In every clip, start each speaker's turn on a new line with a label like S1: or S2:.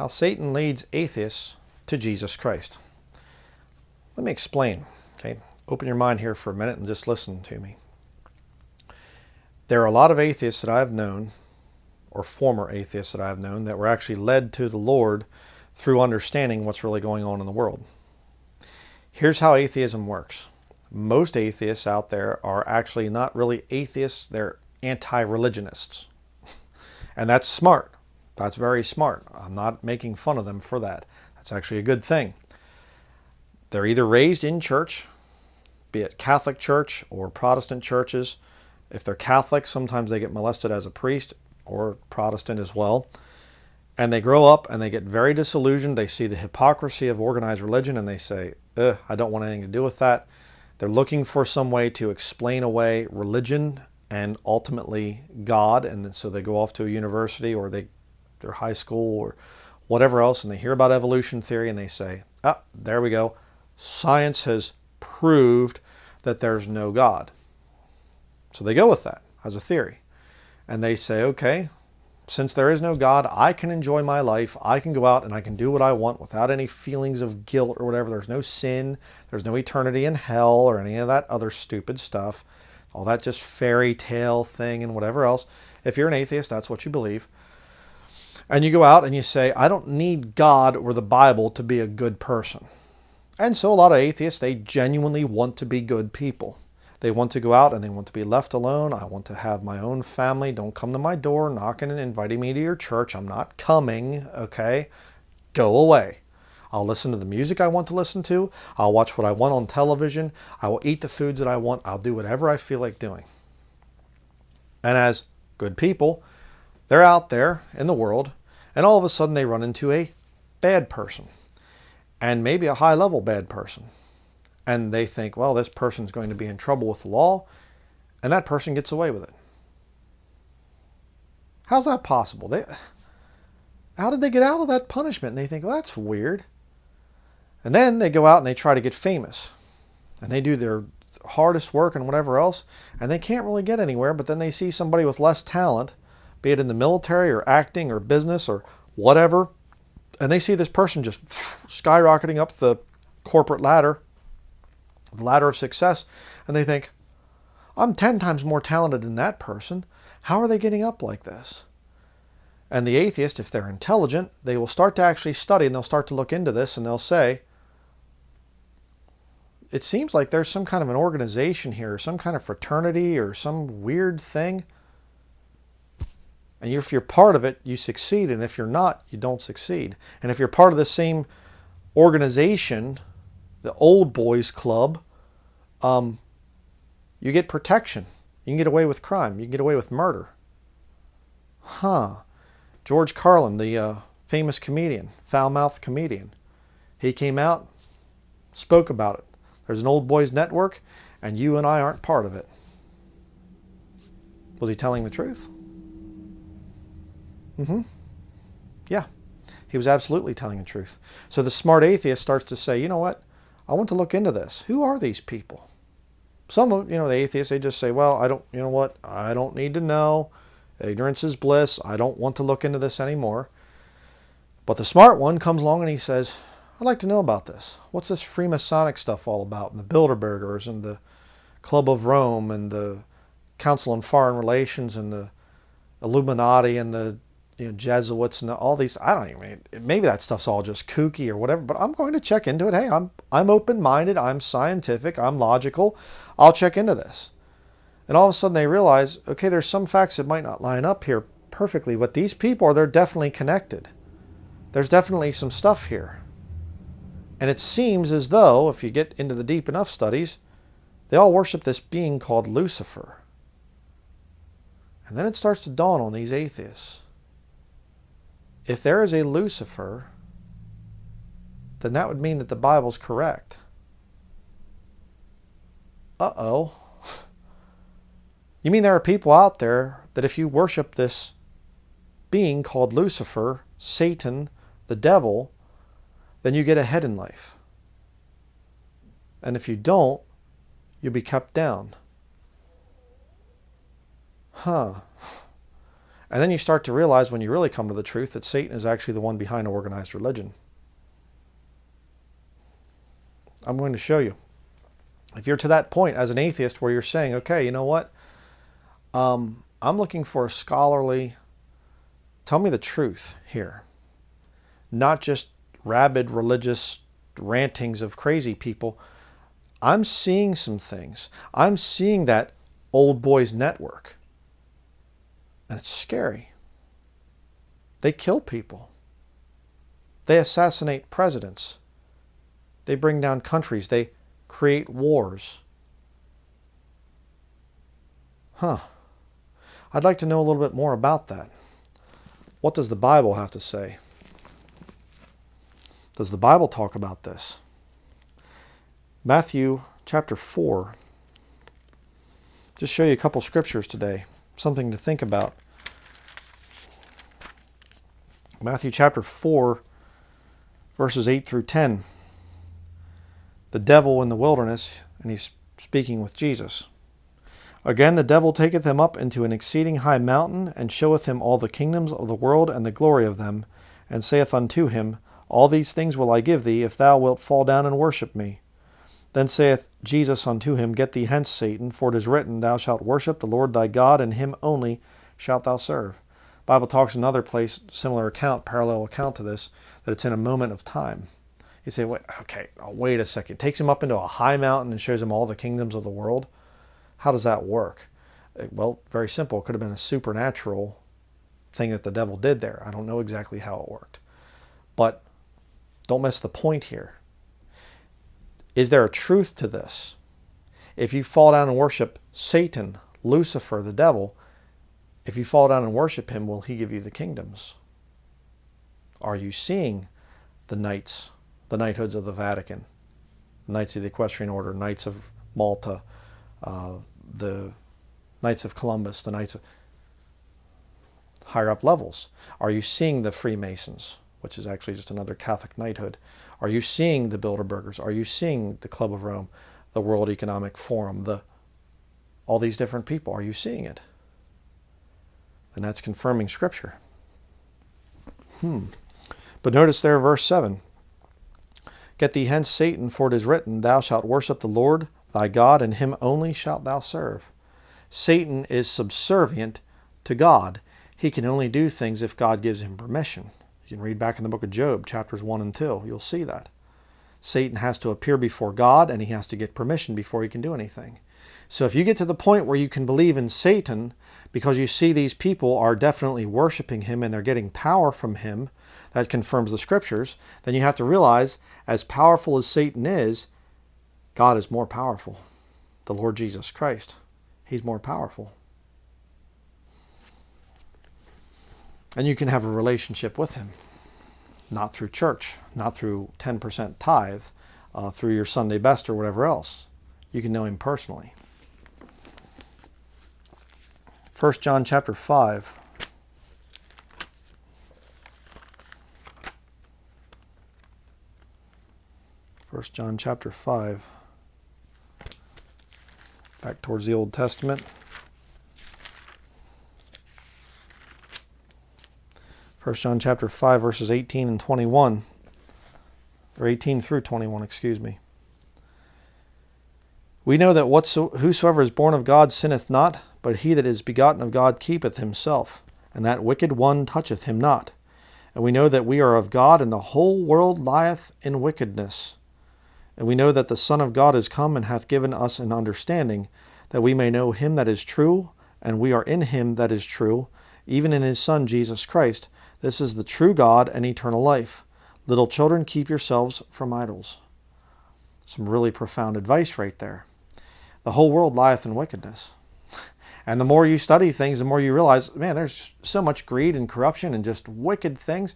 S1: How Satan leads atheists to Jesus Christ. Let me explain. Okay, open your mind here for a minute and just listen to me. There are a lot of atheists that I've known, or former atheists that I've known, that were actually led to the Lord through understanding what's really going on in the world. Here's how atheism works. Most atheists out there are actually not really atheists, they're anti-religionists. And that's smart. That's very smart. I'm not making fun of them for that. That's actually a good thing. They're either raised in church, be it Catholic church or Protestant churches. If they're Catholic, sometimes they get molested as a priest or Protestant as well. And they grow up and they get very disillusioned. They see the hypocrisy of organized religion and they say, I don't want anything to do with that. They're looking for some way to explain away religion and ultimately God. And so they go off to a university or they, their high school or whatever else, and they hear about evolution theory and they say, ah, there we go. Science has proved that there's no God. So they go with that as a theory. And they say, okay, since there is no God, I can enjoy my life. I can go out and I can do what I want without any feelings of guilt or whatever. There's no sin. There's no eternity in hell or any of that other stupid stuff. All that just fairy tale thing and whatever else. If you're an atheist, that's what you believe. And you go out and you say, I don't need God or the Bible to be a good person. And so a lot of atheists, they genuinely want to be good people. They want to go out and they want to be left alone. I want to have my own family. Don't come to my door knocking and inviting me to your church. I'm not coming, okay? Go away. I'll listen to the music I want to listen to. I'll watch what I want on television. I will eat the foods that I want. I'll do whatever I feel like doing. And as good people, they're out there in the world and all of a sudden they run into a bad person and maybe a high level bad person and they think, well, this person's going to be in trouble with the law, and that person gets away with it. How's that possible? They, how did they get out of that punishment? And they think, well, that's weird. And then they go out and they try to get famous. And they do their hardest work and whatever else, and they can't really get anywhere, but then they see somebody with less talent, be it in the military or acting or business or whatever, and they see this person just skyrocketing up the corporate ladder the ladder of success, and they think, I'm 10 times more talented than that person. How are they getting up like this? And the atheist, if they're intelligent, they will start to actually study and they'll start to look into this and they'll say, it seems like there's some kind of an organization here, some kind of fraternity or some weird thing. And if you're part of it, you succeed. And if you're not, you don't succeed. And if you're part of the same organization, the old boys club, um, you get protection. You can get away with crime. You can get away with murder. Huh. George Carlin, the uh, famous comedian, foul-mouthed comedian, he came out, spoke about it. There's an old boys network, and you and I aren't part of it. Was he telling the truth? Mm-hmm. Yeah. He was absolutely telling the truth. So the smart atheist starts to say, you know what? I want to look into this. Who are these people? Some of, you know, the atheists, they just say, well, I don't, you know what? I don't need to know. Ignorance is bliss. I don't want to look into this anymore. But the smart one comes along and he says, I'd like to know about this. What's this Freemasonic stuff all about? And the Bilderbergers and the Club of Rome and the Council on Foreign Relations and the Illuminati and the you know, Jesuits and all these. I don't even. Maybe that stuff's all just kooky or whatever. But I'm going to check into it. Hey, I'm I'm open-minded. I'm scientific. I'm logical. I'll check into this. And all of a sudden they realize, okay, there's some facts that might not line up here perfectly, but these people are they're definitely connected. There's definitely some stuff here. And it seems as though, if you get into the deep enough studies, they all worship this being called Lucifer. And then it starts to dawn on these atheists if there is a Lucifer, then that would mean that the Bible's correct. Uh-oh. You mean there are people out there that if you worship this being called Lucifer, Satan, the devil, then you get ahead in life. And if you don't, you'll be kept down. Huh. And then you start to realize when you really come to the truth that Satan is actually the one behind organized religion. I'm going to show you. If you're to that point as an atheist where you're saying, okay, you know what? Um, I'm looking for a scholarly, tell me the truth here. Not just rabid religious rantings of crazy people. I'm seeing some things. I'm seeing that old boys network. And it's scary. They kill people. They assassinate presidents. They bring down countries. They create wars. Huh. I'd like to know a little bit more about that. What does the Bible have to say? Does the Bible talk about this? Matthew chapter 4. Just show you a couple scriptures today, something to think about. Matthew chapter 4, verses 8 through 10. The devil in the wilderness, and he's speaking with Jesus. Again, the devil taketh him up into an exceeding high mountain, and showeth him all the kingdoms of the world and the glory of them, and saith unto him, All these things will I give thee, if thou wilt fall down and worship me. Then saith Jesus unto him, Get thee hence, Satan, for it is written, Thou shalt worship the Lord thy God, and him only shalt thou serve. Bible talks another place, similar account, parallel account to this, that it's in a moment of time. You say, wait, okay, oh, wait a second. Takes him up into a high mountain and shows him all the kingdoms of the world. How does that work? Uh, well, very simple. It could have been a supernatural thing that the devil did there. I don't know exactly how it worked. But don't miss the point here. Is there a truth to this? If you fall down and worship Satan, Lucifer, the devil, if you fall down and worship him, will he give you the kingdoms? Are you seeing the knights, the knighthoods of the Vatican, Knights of the Equestrian Order, Knights of Malta, uh, the Knights of Columbus, the Knights of higher up levels? Are you seeing the Freemasons, which is actually just another Catholic knighthood? Are you seeing the Bilderbergers? Are you seeing the Club of Rome, the World Economic Forum, the all these different people? Are you seeing it? Then that's confirming Scripture. Hmm. But notice there, verse 7 Get thee hence, Satan, for it is written, Thou shalt worship the Lord thy God, and him only shalt thou serve. Satan is subservient to God. He can only do things if God gives him permission. You can read back in the book of Job, chapters 1 and 2. You'll see that. Satan has to appear before God and he has to get permission before he can do anything. So if you get to the point where you can believe in Satan because you see these people are definitely worshiping him and they're getting power from him, that confirms the scriptures, then you have to realize as powerful as Satan is, God is more powerful. The Lord Jesus Christ. He's more powerful. And you can have a relationship with him, not through church, not through 10% tithe, uh, through your Sunday best or whatever else. You can know him personally. 1 John chapter 5. First John chapter 5. Back towards the Old Testament. First John chapter 5 verses 18 and 21 or 18 through 21, excuse me. We know that whatso, whosoever is born of God sinneth not, but he that is begotten of God keepeth himself, and that wicked one toucheth him not. And we know that we are of God, and the whole world lieth in wickedness. And we know that the Son of God is come and hath given us an understanding, that we may know him that is true, and we are in him that is true, even in his Son Jesus Christ. This is the true God and eternal life. Little children, keep yourselves from idols. Some really profound advice right there. The whole world lieth in wickedness. And the more you study things, the more you realize, man, there's so much greed and corruption and just wicked things.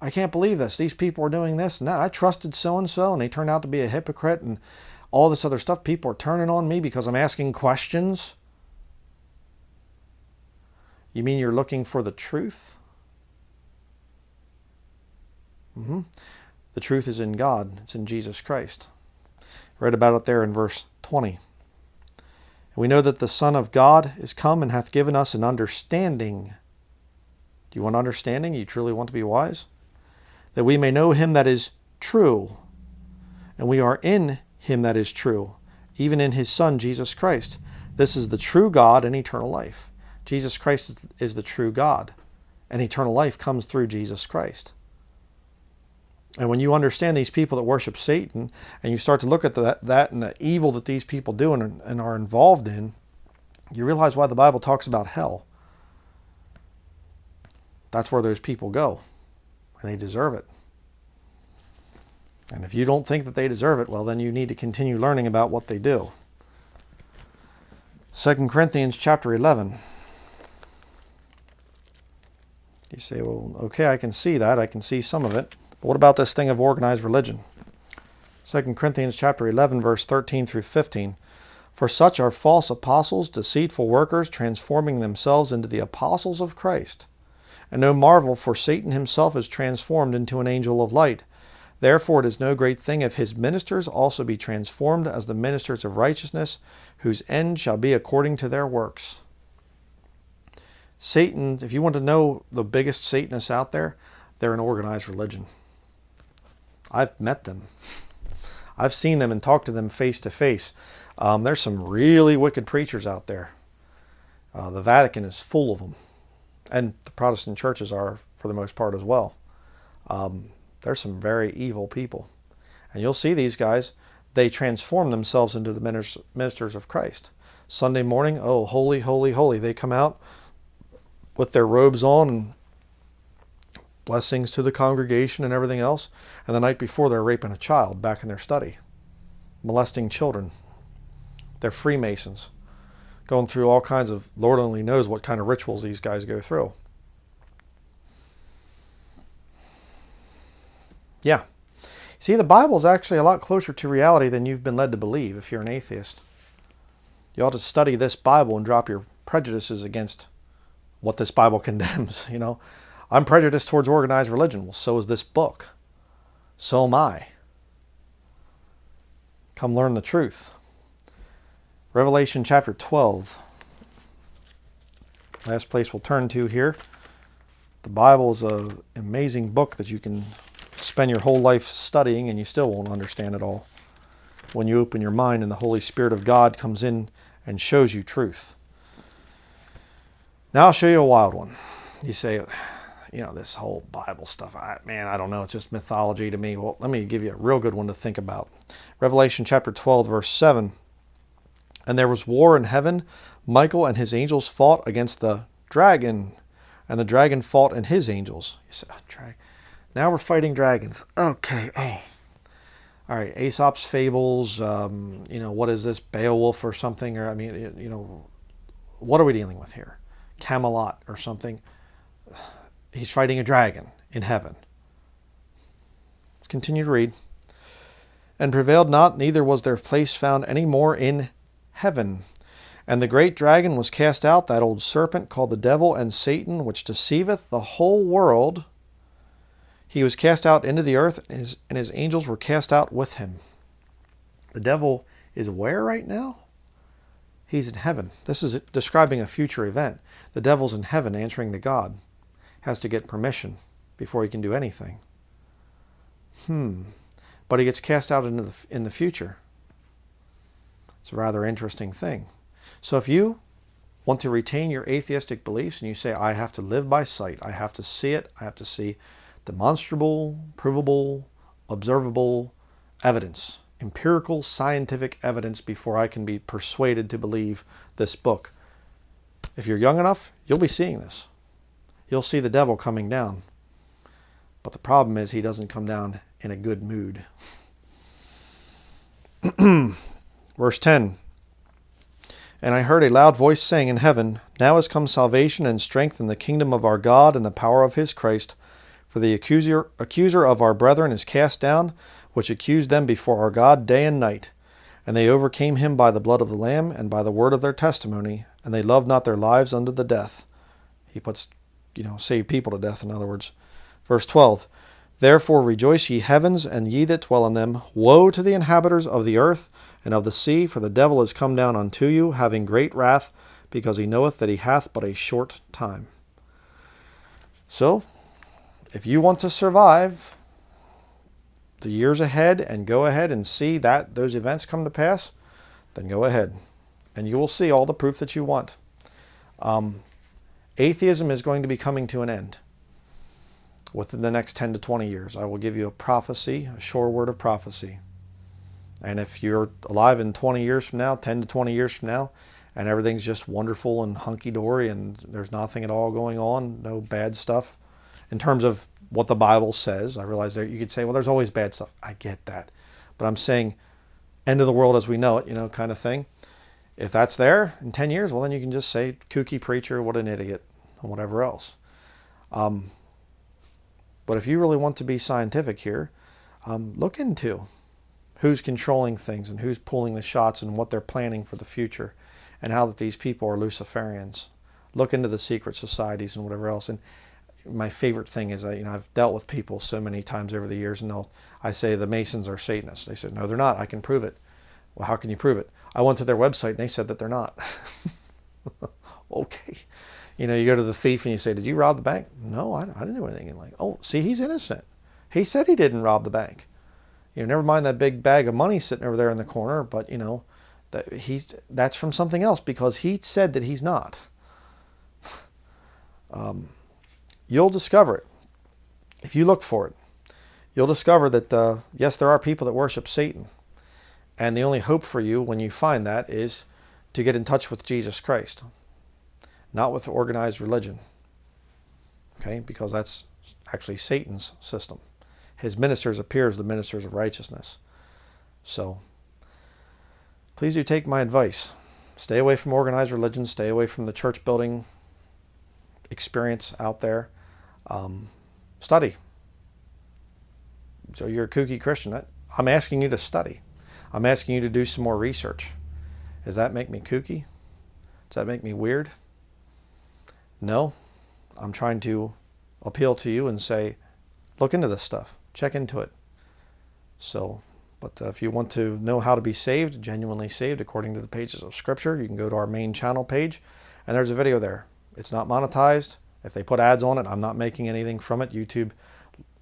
S1: I can't believe this. These people are doing this and that. I trusted so and so, and they turned out to be a hypocrite and all this other stuff. People are turning on me because I'm asking questions. You mean you're looking for the truth? Mm-hmm. The truth is in God, it's in Jesus Christ. Read about it there in verse 20. We know that the Son of God is come and hath given us an understanding. Do you want understanding? You truly want to be wise? That we may know him that is true. And we are in him that is true, even in his Son, Jesus Christ. This is the true God and eternal life. Jesus Christ is the true God, and eternal life comes through Jesus Christ. And when you understand these people that worship Satan, and you start to look at the, that and the evil that these people do and, and are involved in, you realize why the Bible talks about hell. That's where those people go, and they deserve it. And if you don't think that they deserve it, well, then you need to continue learning about what they do. 2 Corinthians chapter 11. You say, well, okay, I can see that. I can see some of it. But what about this thing of organized religion? 2 Corinthians chapter 11 verse 13 through 15. For such are false apostles, deceitful workers, transforming themselves into the apostles of Christ. And no marvel, for Satan himself is transformed into an angel of light. Therefore it is no great thing if his ministers also be transformed as the ministers of righteousness, whose end shall be according to their works. Satan, if you want to know the biggest Satanists out there, they're an organized religion. I've met them. I've seen them and talked to them face to face. Um, there's some really wicked preachers out there. Uh, the Vatican is full of them, and the Protestant churches are for the most part as well. Um, there's some very evil people, and you'll see these guys. They transform themselves into the ministers of Christ. Sunday morning, oh, holy, holy, holy. They come out with their robes on and blessings to the congregation and everything else. And the night before, they're raping a child back in their study, molesting children. They're Freemasons, going through all kinds of, Lord only knows what kind of rituals these guys go through. Yeah. See, the Bible is actually a lot closer to reality than you've been led to believe if you're an atheist. You ought to study this Bible and drop your prejudices against what this Bible condemns, you know. I'm prejudiced towards organized religion. Well, so is this book. So am I. Come learn the truth. Revelation chapter 12. Last place we'll turn to here. The Bible is an amazing book that you can spend your whole life studying and you still won't understand it all. When you open your mind and the Holy Spirit of God comes in and shows you truth. Now I'll show you a wild one. You say, you know, this whole Bible stuff. I, man, I don't know. It's just mythology to me. Well, let me give you a real good one to think about. Revelation chapter 12, verse 7. And there was war in heaven. Michael and his angels fought against the dragon, and the dragon fought and his angels. You say, oh, drag. Now we're fighting dragons. Okay. Oh. All right. Aesop's fables. Um, you know, what is this? Beowulf or something? Or, I mean, you know, what are we dealing with here? Camelot or something he's fighting a dragon in heaven. Continue to read. And prevailed not, neither was their place found any more in heaven. And the great dragon was cast out, that old serpent called the devil and Satan, which deceiveth the whole world. He was cast out into the earth, and his, and his angels were cast out with him. The devil is where right now? He's in heaven. This is describing a future event. The devil's in heaven answering to God has to get permission before he can do anything. Hmm. But he gets cast out into the, in the future. It's a rather interesting thing. So if you want to retain your atheistic beliefs and you say, I have to live by sight, I have to see it, I have to see demonstrable, provable, observable evidence, empirical scientific evidence before I can be persuaded to believe this book. If you're young enough, you'll be seeing this you'll see the devil coming down. But the problem is he doesn't come down in a good mood. Verse 10 And I heard a loud voice saying in heaven, Now is come salvation and strength in the kingdom of our God and the power of his Christ. For the accuser, accuser of our brethren is cast down, which accused them before our God day and night. And they overcame him by the blood of the Lamb and by the word of their testimony, and they loved not their lives unto the death. He puts you know, save people to death, in other words. Verse 12 Therefore rejoice, ye heavens, and ye that dwell in them. Woe to the inhabitants of the earth and of the sea, for the devil is come down unto you, having great wrath, because he knoweth that he hath but a short time. So, if you want to survive the years ahead and go ahead and see that those events come to pass, then go ahead. And you will see all the proof that you want. Um, atheism is going to be coming to an end within the next 10 to 20 years. I will give you a prophecy, a sure word of prophecy. And if you're alive in 20 years from now, 10 to 20 years from now, and everything's just wonderful and hunky dory and there's nothing at all going on, no bad stuff in terms of what the Bible says. I realize that you could say, well, there's always bad stuff. I get that. But I'm saying end of the world as we know it, you know, kind of thing. If that's there in 10 years, well, then you can just say, kooky preacher, what an idiot, and whatever else. Um, but if you really want to be scientific here, um, look into who's controlling things and who's pulling the shots and what they're planning for the future and how that these people are Luciferians. Look into the secret societies and whatever else. And my favorite thing is, that, you know, I've dealt with people so many times over the years, and they'll, I say the Masons are Satanists. They said, no, they're not. I can prove it. Well, how can you prove it? I went to their website and they said that they're not. okay. You know, you go to the thief and you say, Did you rob the bank? No, I, I didn't do anything. And like, oh, see, he's innocent. He said he didn't rob the bank. You know, never mind that big bag of money sitting over there in the corner, but you know, that he's that's from something else because he said that he's not. um, you'll discover it if you look for it. You'll discover that uh, yes, there are people that worship Satan, and the only hope for you when you find that is to get in touch with Jesus Christ not with organized religion. Okay, because that's actually Satan's system. His ministers appear as the ministers of righteousness. So, please do take my advice. Stay away from organized religion. Stay away from the church building experience out there. Um, study. So you're a kooky Christian. I'm asking you to study. I'm asking you to do some more research. Does that make me kooky? Does that make me weird? No, I'm trying to appeal to you and say, look into this stuff, check into it. So, but uh, if you want to know how to be saved, genuinely saved according to the pages of Scripture, you can go to our main channel page, and there's a video there. It's not monetized. If they put ads on it, I'm not making anything from it. YouTube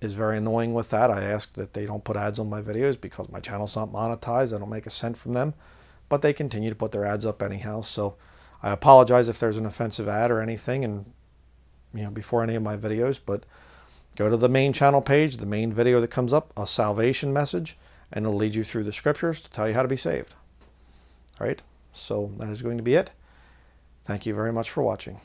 S1: is very annoying with that. I ask that they don't put ads on my videos because my channel's not monetized. I don't make a cent from them, but they continue to put their ads up anyhow. So I apologize if there's an offensive ad or anything and you know before any of my videos, but go to the main channel page, the main video that comes up, a salvation message, and it'll lead you through the scriptures to tell you how to be saved. All right, so that is going to be it. Thank you very much for watching.